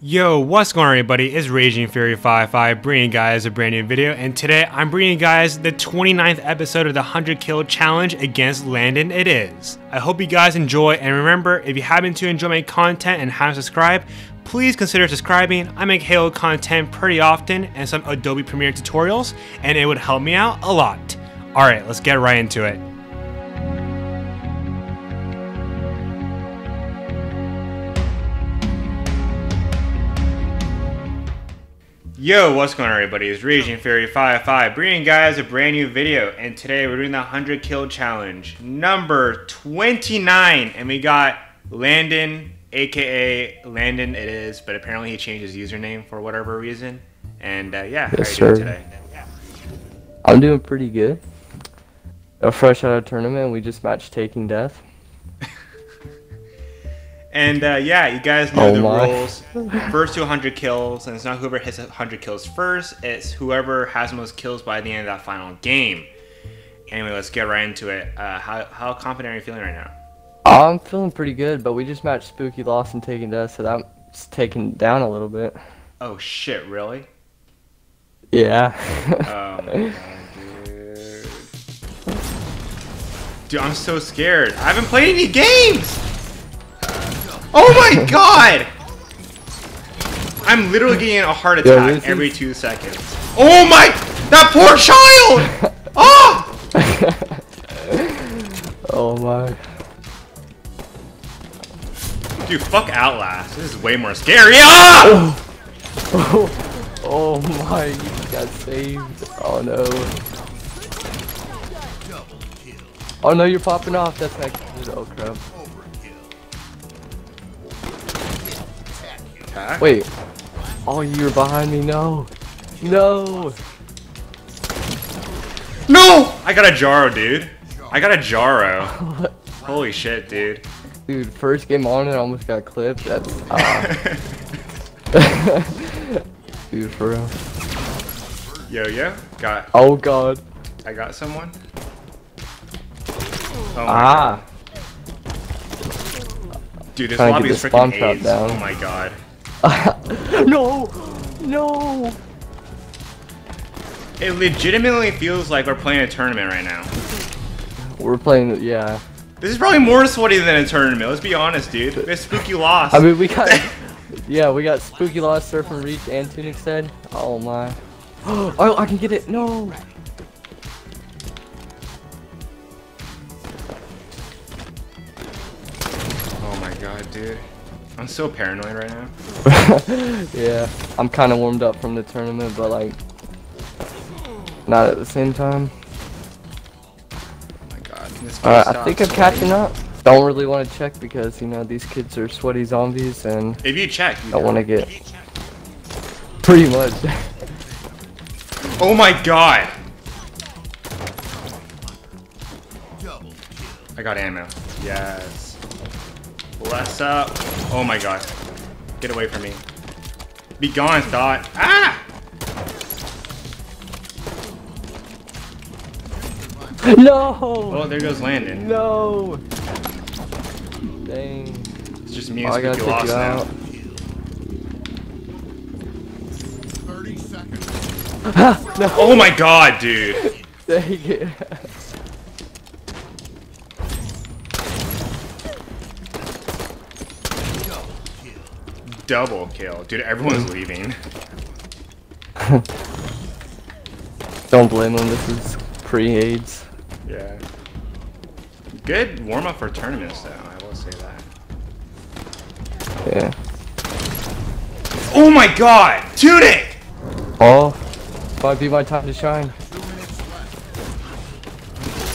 Yo, what's going on everybody? It's Raging Fury 55 bringing guys a brand new video and today I'm bringing you guys the 29th episode of the 100 kill challenge against Landon it is. I hope you guys enjoy and remember if you happen to enjoy my content and haven't subscribed, please consider subscribing. I make Halo content pretty often and some Adobe Premiere tutorials and it would help me out a lot. Alright, let's get right into it. Yo, what's going on everybody? It's Raging Fury 55 bringing guys a brand new video and today we're doing the 100 kill challenge number 29 and we got Landon aka Landon it is but apparently he changed his username for whatever reason and uh, yeah, Yes, how are you doing sir. today? Yeah. I'm doing pretty good. A fresh out of tournament, we just matched Taking Death. And uh, yeah, you guys know Oh the my. rules. First to 100 kills, and it's not whoever hits 100 kills first, it's whoever has most kills by the end of that final game. Anyway, let's get right into it. Uh, how, how confident are you feeling right now? I'm feeling pretty good, but we just matched Spooky Lost and Taking Death, so that's taken down a little bit. Oh shit, really? Yeah. Oh my god, dude. Dude, I'm so scared. I haven't played any games! Oh my god! I'm literally getting a heart attack is- every two seconds. Oh my! That poor child! Oh! oh my. Dude, fuck Outlast. This is way more scary. Ah! Oh, oh my, you got saved. Oh no. Oh no, you're popping off. That's not good. Oh crap. Attack? Wait. Oh, you're behind me. No. No. No! I got a Jaro, dude. I got a Jaro. Holy shit, dude. Dude, first game on it, I almost got clipped. That's. Uh, dude, for real. yo, yo. Got. Oh god. I got someone. Oh my Ah. Dude, this lobby is freaking trap AIDS. down. Oh my god. no. No. It legitimately feels like we're playing a tournament right now. We're playing. Yeah. This is probably more sweaty than a tournament. Let's be honest, dude. This spooky loss. I mean, we got. yeah, we got Spooky Lost, Surf and Reach, and Tunic said. Oh my. Oh, I can get it. No. oh my god, dude. I'm so paranoid right now. yeah. I'm kind of warmed up from the tournament, but like. Not at the same time. Oh my god. This Alright, I stops think I'm catching up. Don't really want to check because, you know, these kids are sweaty zombies and If you check, you don't want to get. Pretty much. Oh my god! I got ammo. Yes. Bless up. Oh my god. Get away from me. Be gone, thought. Ah! no! Oh, there goes Landon. No! Dang. It's just me Oh, I and gotta Spooky take lost you now. out. Ah, no! Oh my god, dude. Dang it. Double kill. Dude, everyone's leaving. Don't blame them, this is pre-AIDS. Yeah. Good warm up for tournaments, though. I will say that. Yeah. Oh my god! Tunic! Oh, might be my time to shine.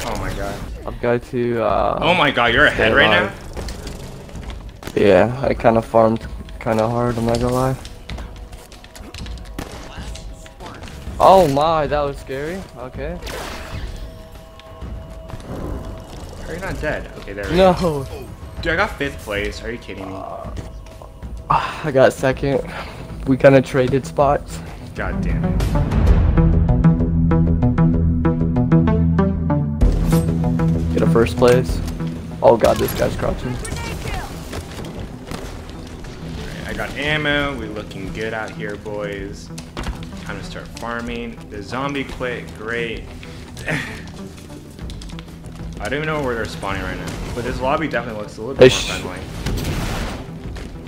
Oh my god. I've got to, uh... Oh my god, you're ahead right now? Yeah, I kind of farmed kind of hard, I'm not gonna lie. Oh my, that was scary. Okay. Are you not dead? Okay, there we go. No. Dude, I got fifth place. Are you kidding me? Ah, I got second. We kind of traded spots. God damn it. Get a first place. Oh god, this guy's crouching. I got ammo. We looking good out here, boys. Time to start farming. The zombie quit. Great. I don't even know where they're spawning right now. But this lobby definitely looks a little bit more friendly.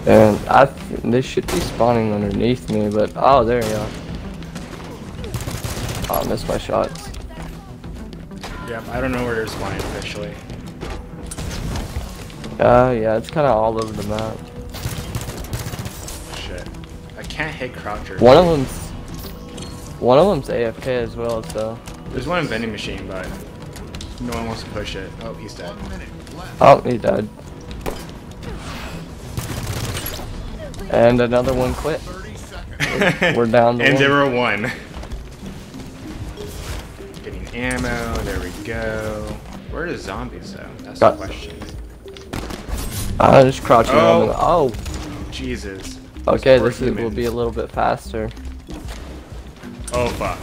And I, th- they should be spawning underneath me, but oh, there you go. Oh, I missed my shots. Yep, I don't know where they're spawning officially. Uh, yeah, it's kind of all over the map. Shit. I can't hit crouchers. One of them's, one of them's AFK as well, so. There's one in vending machine, but no one wants to push it. Oh, he's dead. Oh, he died. And another one quit. We're down to and there were one. zero one. Getting ammo. There we go. Where are the zombies though? That's Got- the question. Ah, I just crouching Oh. around. the- Oh, oh. Jesus. Okay, this is, will be a little bit faster. Oh fuck.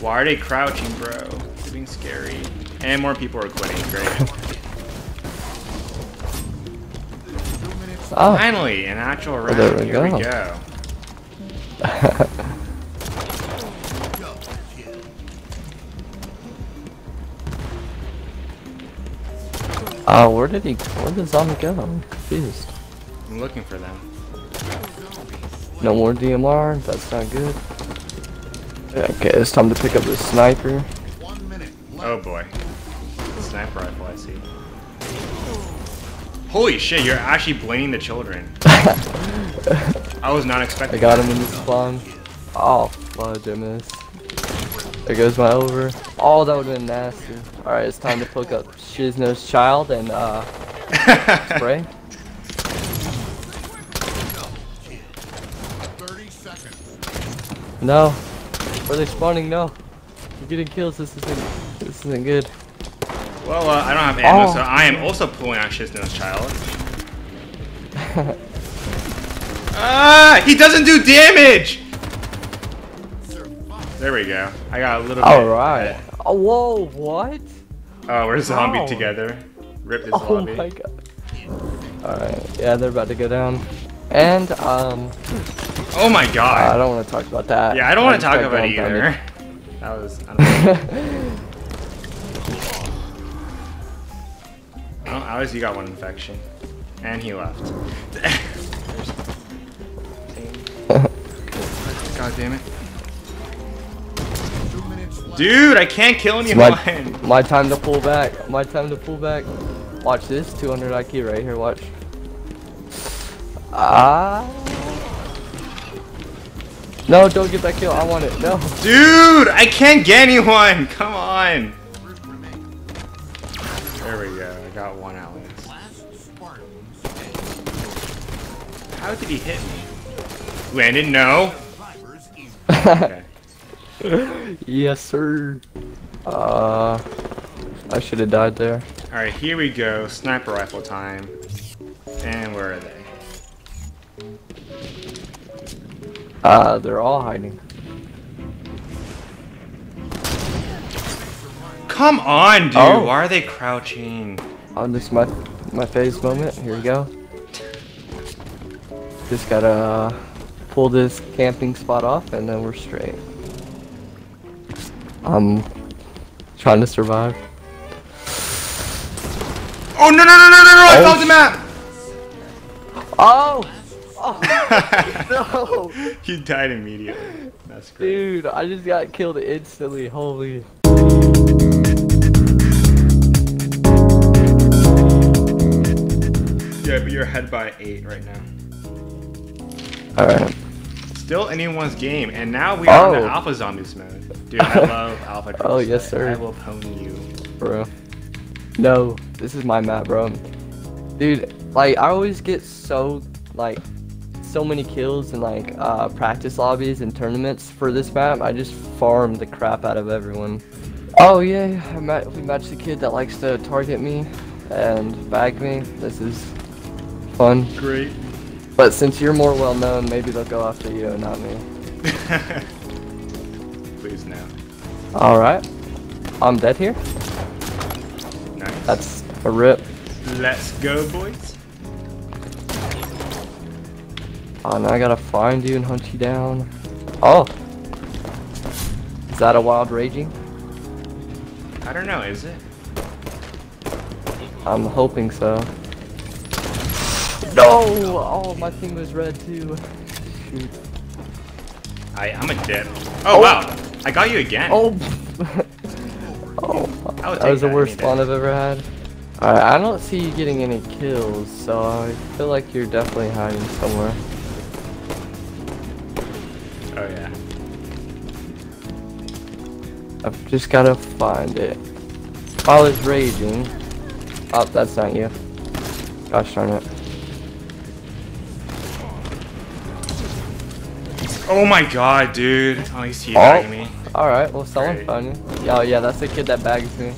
Why are they crouching, bro? It's being scary. And more people are quitting. Great. Oh, Finally, an actual oh, round. there we Here we go. go. oh, where did he? Where did the zombie go? I'm confused. I'm looking for them. No more DMR. That's not good. Okay, it's time to pick up the sniper. Oh boy. Sniper rifle, I see. Holy shit, you're actually blaming the children. I was not expecting I got him in the spawn. Oh, fudge, I missed. There goes my over. Oh, that would have been nasty. Alright, it's time to pick up Shisno's child and, uh, spray. No. Are they spawning? No. You're getting kills. This isn't, this isn't good. well, uh, I don't have ammo, Oh. so I am also pulling out Shisno's child. ah! He doesn't do damage! There we go. I got a little bit. Alright. Oh, whoa, what? Oh, we're zombie together. Rip this Oh lobby. my god. Alright, yeah, they're about to go down. And, um, Oh my god. I don't want to talk about that. yeah, I don't want to talk about it either. That was. I don't know. Oh, Alex, you got one infection. And he left. God damn it. Dude, I can't kill anyone. my, my time to pull back. My time to pull back. Watch this. 200 IQ right here. Watch. Ah. No, don't get that kill. I want it. No. Dude, I can't get anyone. Come on. There we go. I got one Alex. How did he hit me? Landon, no. Okay. yes, sir. Uh, I should have died there. All right, here we go. Sniper rifle time. And where are they? Uh, they're all hiding. Come on, dude. Oh. Why are they crouching? On this my my phase moment. Here we go. Just gotta pull this camping spot off, and then we're straight. I'm trying to survive. Oh no no no no no no! I Oh, fell off the map. Oh! Oh no! he died immediately. That's great. Dude, I just got killed instantly. Holy. Yeah, but you're ahead by eight right now. Alright. Still anyone's game, and now we are in Oh. the Alpha Zombies mode. Dude, I love Alpha. Oh, Drops. yes, sir. I will pony you. bro. No, this is my map, bro. Dude, like I always get so like so many kills in like uh, practice lobbies and tournaments for this map. I just farm the crap out of everyone. Oh yeah, I ma- we matched the kid that likes to target me and bag me. This is fun. Great. But since you're more well known, maybe they'll go after you, and not me. Please no. All right, I'm dead here. Nice. That's a rip. Let's go, boys. Oh, now I gotta find you and hunt you down. Oh. Is that a wild raging? I don't know, is it? I'm hoping so. No! Oh, my thing was red too. Shoot. I, I'm a dip. Oh, Oh. wow. I got you again. Oh! oh, that was take the worst spawn. I've ever had. Alright, I don't see you getting any kills, so I feel like you're definitely hiding somewhere. I've just gotta find it. While it's raging. Oh, that's not you. Gosh darn it. Oh my god, dude. Oh, he's Oh. teabagging me. Alright, well someone Great. found you. Oh yeah, that's the kid that bags me.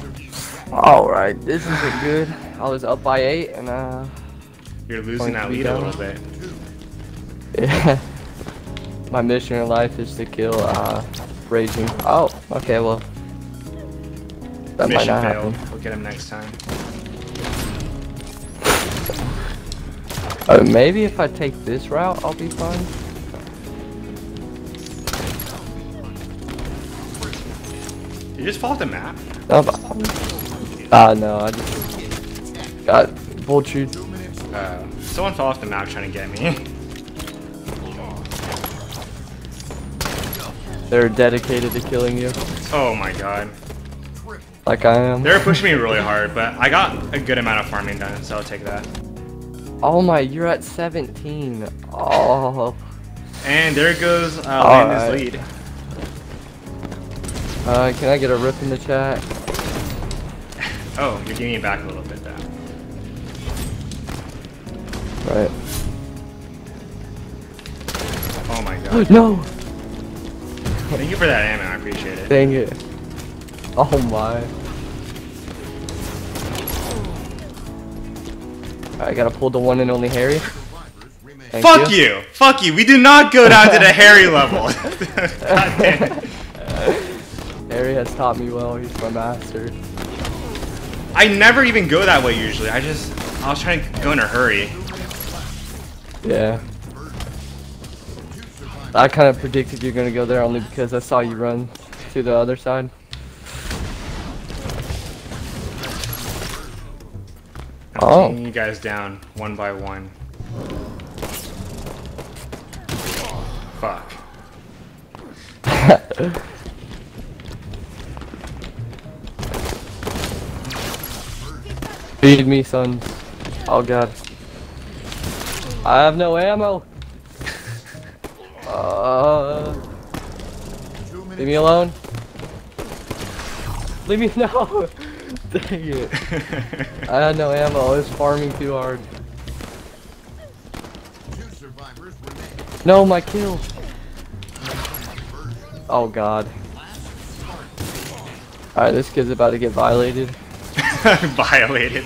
Alright, this isn't good. I was up by eight and uh You're losing Point that to be lead a little bit. yeah. My mission in life is to kill uh raging. Oh, okay, well. That might Mission not failed. happen. We'll get him next time. Uh, maybe if I take this route, I'll be fine. Did you just fall off the map? No, but, uh, no, I just got vultured. Uh, someone fell off the map trying to get me. They're dedicated to killing you, oh my god. like I am. They're pushing me really hard, but I got a good amount of farming done, so I'll take that. Oh my, you're at 17. Oh. And there goes uh, All Landon's right. lead. Uh, can I get a rip in the chat? Oh, you're giving me back a little bit though. Right. Oh my god. no! Thank you for that ammo, I appreciate it. Dang it. Oh my. I gotta pull the one and only Harry. Thank Fuck you. Fuck you! We do not go down to the Harry level! god damn it. Harry has taught me well, he's my master. I never even go that way usually. I just, I was trying to go in a hurry. Yeah. I kind of predicted you're gonna go there only because I saw you run to the other side. I'm Oh. taking you guys down one by one. Fuck. Feed me, sons. Oh god. I have no ammo. Uh, leave me alone. Leave me no. Dang it. I had no ammo. I was farming too hard. No, my kill. Oh god. Alright, this kid's about to get violated. Violated.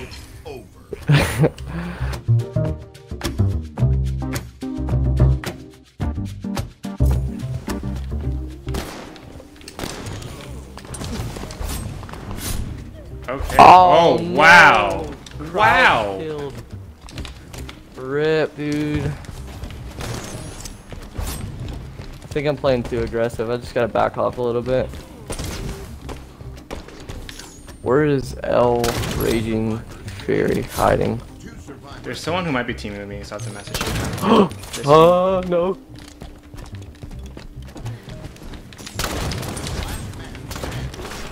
Think I'm playing too aggressive. I just gotta back off a little bit. Where is L Raging Fury hiding? There's someone who might be teaming with me, so I have to message you. Oh ah, no.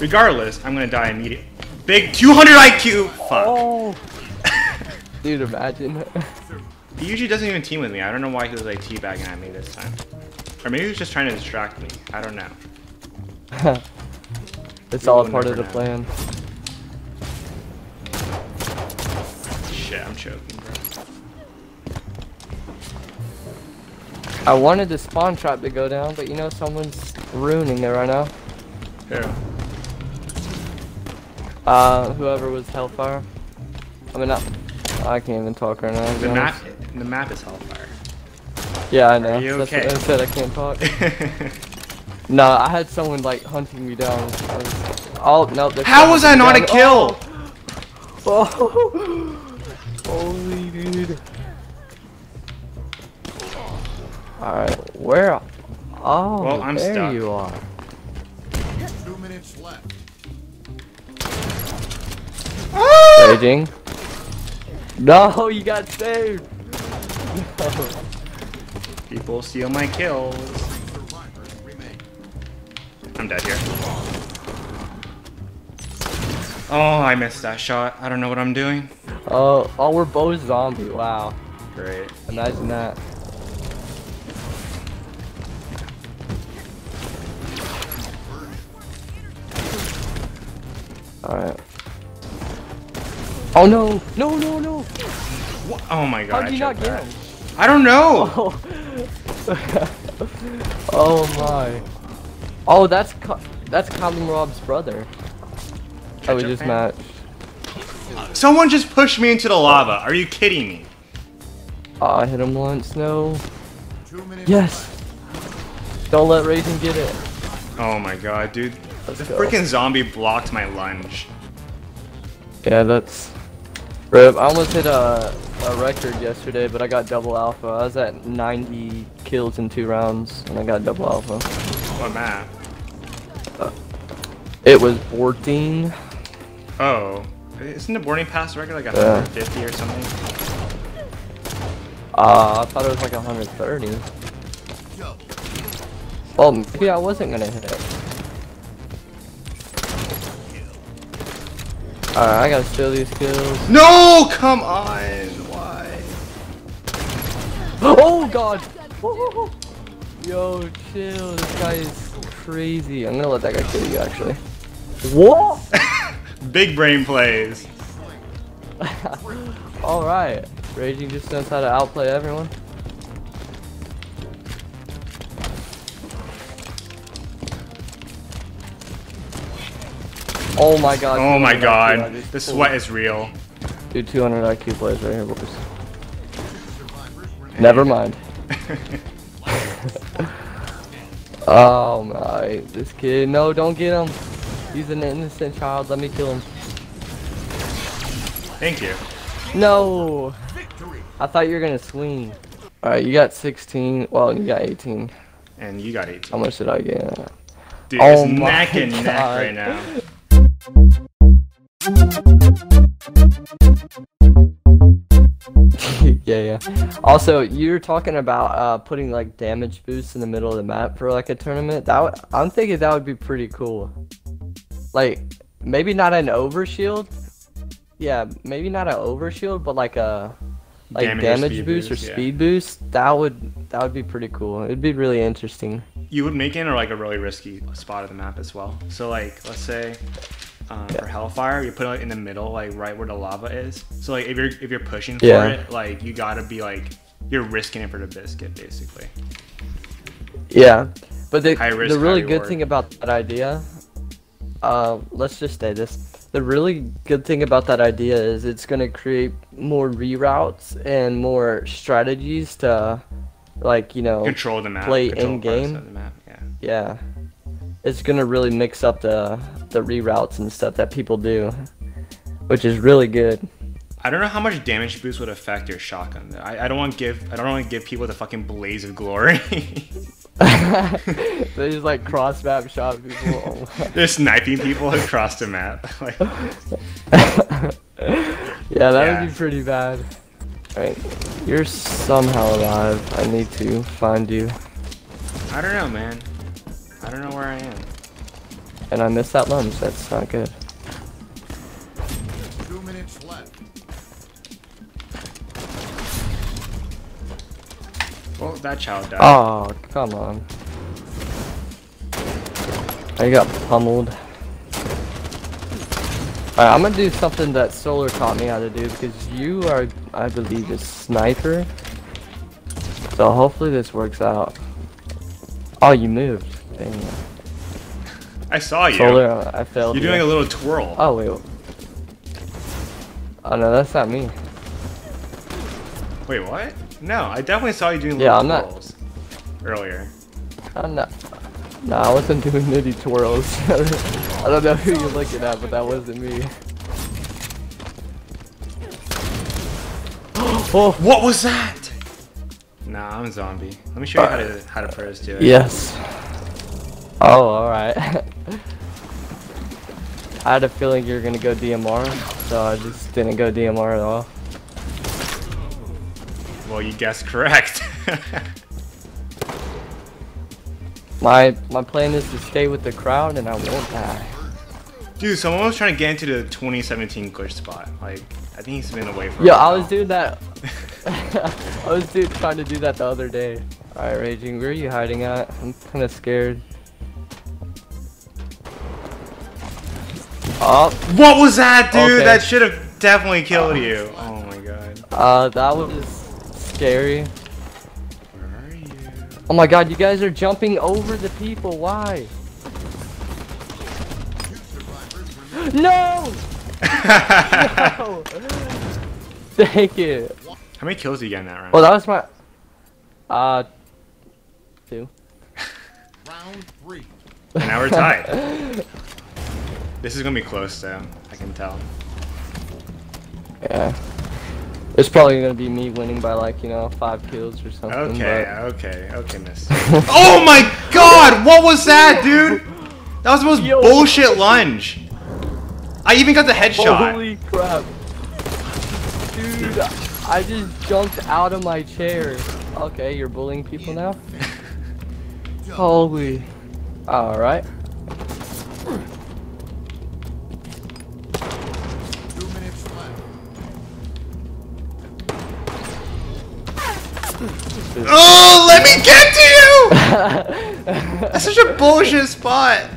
Regardless, I'm gonna die immediately. Big 200 IQ! Fuck. Oh. Dude, imagine. He usually doesn't even team with me. I don't know why he was like teabagging at me this time. Or maybe he was just trying to distract me. I don't know. it's We all a part of the know. plan. Shit, I'm choking, bro. I wanted the spawn trap to go down, but you know someone's ruining it right now. Who? Uh, whoever was Hellfire. I mean, not. I can't even talk right now. The map, the map is Hellfire. Yeah, I know. you That's okay? what I said. I can't talk. no, I had someone like hunting me down. I was, oh no! How was I not me a kill? Oh. Holy dude. Alright, where? Oh, Well, I'm there stuck. you are. Two minutes left. Raging. Ah! No, you got saved. No. People steal my kills. I'm dead here. Oh, I missed that shot. I don't know what I'm doing. Oh, oh, we're both zombie. Wow. Great. Imagine that. Alright. Oh no! No, no, no! Wha- Oh my god. How'd I you not choked get that. him? I don't know. Oh. oh my. Oh, that's Co that's Common Rob's brother. Oh, we just matched. Someone just pushed me into the lava. Are you kidding me? Oh, I hit him once. No. Yes. Don't let Raging get it. Oh my god, dude. Let's The go. freaking zombie blocked my lunge. Yeah, that's. Rip, I almost hit a, a record yesterday, but I got double alpha. I was at 90 kills in two rounds, and I got double alpha. What map? It was 14. Oh. Isn't the boarding pass record like Yeah. 150 or something? Uh, I thought it was like 130. Go. Well, maybe I wasn't gonna hit it. Alright, I gotta steal these kills. No! Come on! Why? Oh god! Woo-hoo-hoo. Yo, chill. This guy is crazy. I'm gonna let that guy kill you, actually. What? Big brain plays. Alright. Raging just knows how to outplay everyone. Oh my god. Oh my 200 IQ, god. just The pulled- sweat is real. Dude, 200 IQ plays right here, boys. Never mind. Oh my, this kid. No, don't get him. He's an innocent child. Let me kill him. Thank you. No. I thought you were gonna swing. Alright, you got 16. Well, you got 18. And you got 18. How much did I get? Dude, Oh it's neck and neck right now. yeah, yeah. Also, you're talking about uh, putting like damage boosts in the middle of the map for like a tournament. That would, I'm thinking that would be pretty cool. Like maybe not an overshield. Yeah, maybe not an overshield, but like a like Damage damage, boost, boost, or yeah. speed boost. That would that would be pretty cool. It'd be really interesting. You would make it or like a really risky spot of the map as well. So like, let's say um, for Hellfire, you put it in the middle, like right where the lava is. So like, if you're if you're pushing for Yeah. it, like you gotta be like you're risking it for the biscuit, basically. Yeah, but the risk, the really good thing about that idea, uh, let's just say this: the really good thing about that idea is it's gonna create more reroutes and more strategies to, like you know, Control the map. play control in-game. the map, Yeah. yeah, it's gonna really mix up the the reroutes and stuff that people do, which is really good. I don't know how much damage boost would affect your shotgun. I, I don't want to give I don't want to give people the fucking blaze of glory. they just like cross map shot people. They're sniping people across the map. like, Yeah, that Yeah. would be pretty bad. Alright, you're somehow alive. I need to find you. I don't know, man. I don't know where I am. And I missed that lunge, that's not good. Two minutes left. Well, that child died. Oh, come on. I got pummeled. Alright, I'm gonna do something that Solar taught me how to do because you are, I believe, a sniper. So hopefully this works out. Oh, you moved. It. I saw you. I failed. You're you. doing a little twirl. Oh wait. Oh no, that's not me. Wait, what? No, I definitely saw you doing Yeah, little I'm not- twirls earlier. I'm not. No, I wasn't doing nitty twirls. I don't know who you're looking at, but that wasn't me. oh, What was that? Nah, I'm a zombie. Let me show you how to how to pros do it. Yes. Oh, alright. I had a feeling you were gonna go DMR, so I just didn't go DMR at all. Well, you guessed correct. My my plan is to stay with the crowd and I won't die. Dude, someone was trying to get into the 2017 glitch spot. Like, I think he's been away for. a Yeah, I while. was doing that. I was dude trying to do that the other day. Alright, Raging, where are you hiding at? I'm kinda scared. Oh, What was that, dude? Okay. That should have definitely killed you. Oh my god. uh, that was scary. Where are you? Oh my god, you guys are jumping over the people, why? Two survivors remain. No! No! Dang it. How many kills did you get in that round? Well, that was my. Uh. Two. Round three. And now we're tied. this is gonna be close, though. I can tell. Yeah. It's probably gonna be me winning by like, you know, five kills or something. Okay, okay, okay, miss. oh my god! What was that, dude? That was the most Yo. bullshit lunge. I even got the headshot. Holy crap. Dude, I just jumped out of my chair. Okay, you're bullying people now? Holy. Alright. That's such a bullshit spot.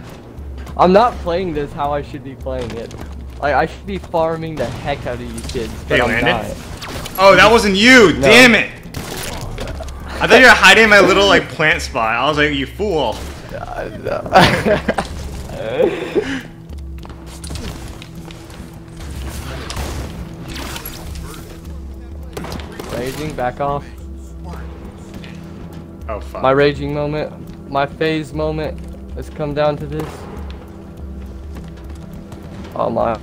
I'm not playing this how I should be playing it. Like, I should be farming the heck out of you kids, but Hey, I'm Landon? not. Oh, that wasn't you. Damn it. I thought you were hiding in my little like plant spot. I was like, you fool. No. Raging, back off. Oh fuck. My raging moment, my phase moment has come down to this. Oh my.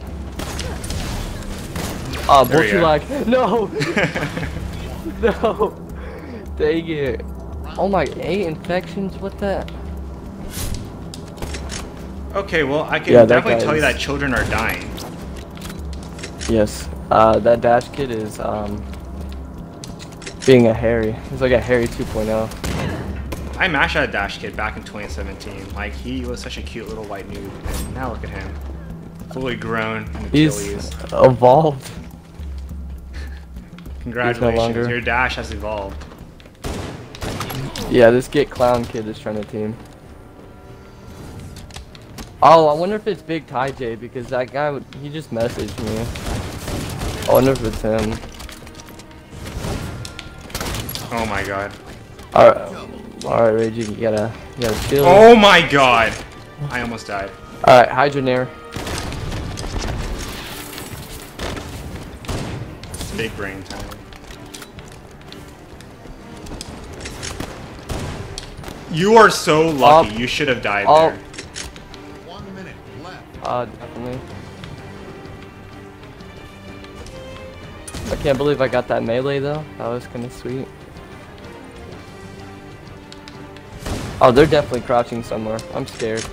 Oh, There bullshit like. No! no! Dang it. Oh my, eight infections? What the? okay, well I can Yeah, definitely tell you that children are dying. Yes. Uh, that dash kid is, um, being a Harry. He's like a Harry oh. 2.0. I mashed out a Dash Kid back in 2017. Like he was such a cute little white noob, and now look at him, fully grown in He's evolved. Congratulations, longer- your dash has evolved. Yeah, this get clown kid is trying to team. Oh, I wonder if it's Big Ty J because that guy would, he just messaged me. I wonder if it's him. Oh my god. Alright, alright, Reggie, you gotta, you gotta chill. Oh my god. I almost died. Alright, Hydronair. Big brain time. You are so lucky. Oh. You should have died Oh. there. One minute left. Uh, definitely. I can't believe I got that melee though. That was kinda sweet. Oh, they're definitely crouching somewhere. I'm scared.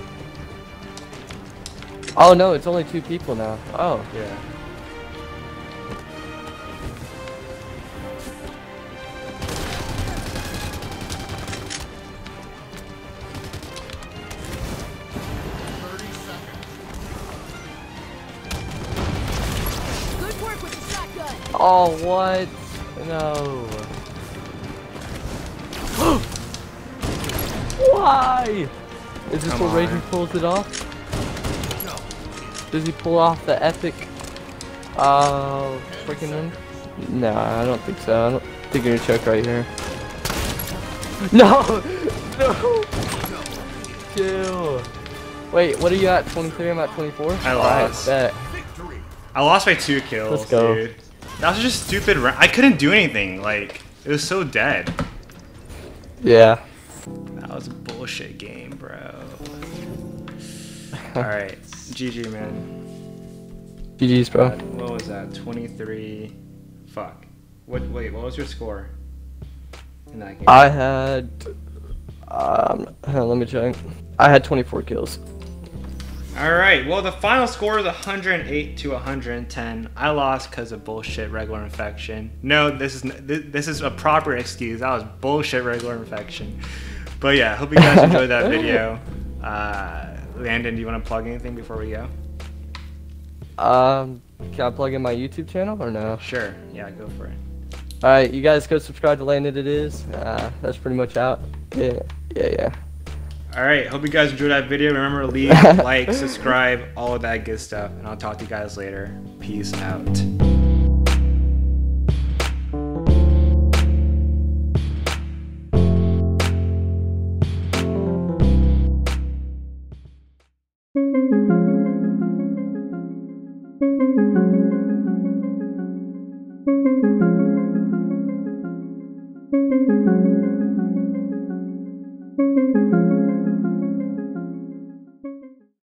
Oh no, it's only two people now. Oh. Yeah. Thirty seconds. Good work with the shotgun. Oh, what? No. Why? Is this Come what on. Raging pulls it off? Does he pull off the epic, uh, freaking win? No, I don't think so. I don't think you're gonna choke right here. No! No! Chill. Wait, what are you at? 23? I'm at 24? I lost. bet. I lost by two kills, Let's go. dude. That was just stupid. I couldn't do anything. Like it was so dead. Yeah. That was a bullshit game, bro. All right, GG, man. GG's, bro. Uh, What was that? 23. Fuck. What? Wait. What was your score? in that game? I had. Um, on, let me check. I had 24 kills. All right. Well, the final score is 108 to 110. I lost because of bullshit regular infection. No, this is this is a proper excuse. That was bullshit regular infection. But yeah, hope you guys enjoyed that video. Uh, Landon, do you want to plug anything before we go? Um, can I plug in my YouTube channel or no? Sure. Yeah, go for it. All right, you guys go subscribe to Landon It Is. Uh, that's pretty much out. Yeah, yeah, yeah. All right. Hope you guys enjoyed that video. Remember to leave, like, subscribe, all of that good stuff. And I'll talk to you guys later. Peace out.